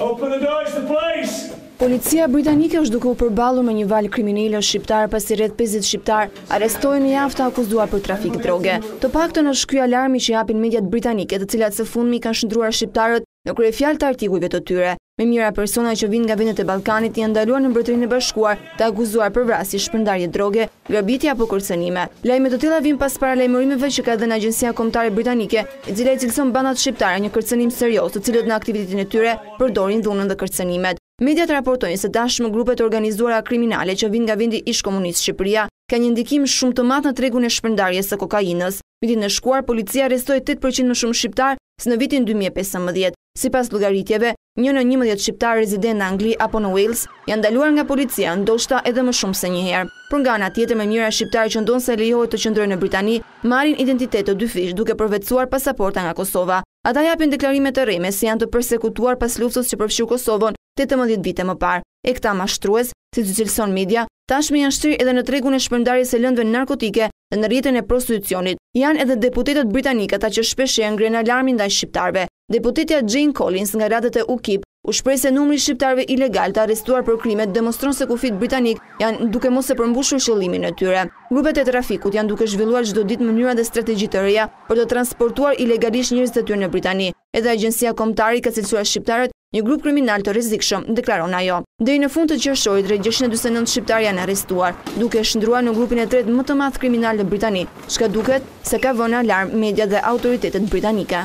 Open the doors to place! Policia britanike është duke u përballur me një valë kriminelësh shqiptarë pasi rreth 50 shqiptarë arrestohen në javë të akuzuar për trafik droge. Të paktën është ky alarmi që japin mediat britanike, të cilat së fundmi kanë shndërruar shqiptarët në kryefjalë të artikujve të tyre. Me mijëra persona që vijnë nga vendet e Ballkanit janë ndaluar në Mbretërinë e Bashkuar, të akuzuar për vrasje, shpërndarje droge, grabitje apo kërcënime. Lajme të tilla vijnë pas paralajmërimeve që ka dhënë agjencia kombëtare britanike, e cila i cilëson bandat shqiptare një kërcënim serioz, të cilët në aktivitetin e tyre përdorin dhunën dhe kërcënimet. Mediat raportojnë se tashmë grupet e organizuara kriminale që vijnë nga vendi ish-komunist Shqipëria kanë një ndikim shumë të madh në tregun e shpërndarjes së kokainës. Vitin e shkuar, policia arrestoi tetë për qind më shumë shqiptarë se në vitin dy mijë e pesëmbëdhjetë. Sipas llogaritjeve, një në njëmbëdhjetë shqiptarë rezidentë në Angli apo në Uels janë ndaluar nga policia, ndoshta edhe më shumë se një herë. Por nga ana tjetër me mijëra shqiptarë që ndonëse lejohen të qëndrojnë në Britani, marrin identitet të dyfishtë duke përvetësuar pasaporta nga Kosova. Ata japin deklarime të rreme se janë të persekutuar pas luftës që përfshiu Kosovën tetëmbëdhjetë vite më parë. E këta mashtrues, siç i cilëson media, tashmë janë shtrirë edhe në tregun e shpërndarjes së lëndëve narkotike dhe në rrjetin e prostitucionit. Janë edhe deputetët britanikë ata që shpeshherë ngrenë alarmin ndaj shqiptarëve. Deputetja Jane Collins nga radhët e UKIP u shpreh se numri i shqiptarëve ilegalë të arrestuar për krime demonstron se kufijtë britanikë janë duke mos e përmbushur qëllimin e tyre. Grupet e trafikut janë duke zhvilluar çdo ditë mënyra dhe strategji të reja për të transportuar ilegalisht njerëzit e tyre në Britani, Edhe agjencia kombëtare i ka cilësuar shqiptarët një grup kriminal të rrezikshëm, deklaron ajo. Deri në fund të qershorit rreth gjashtëqind e dyzet e nëntë shqiptarë janë arrestuar, duke u shndërruar në grupin e tretë më të madh kriminal në Britani, çka duket se ka vënë në alarm mediat dhe autoritetet britanike.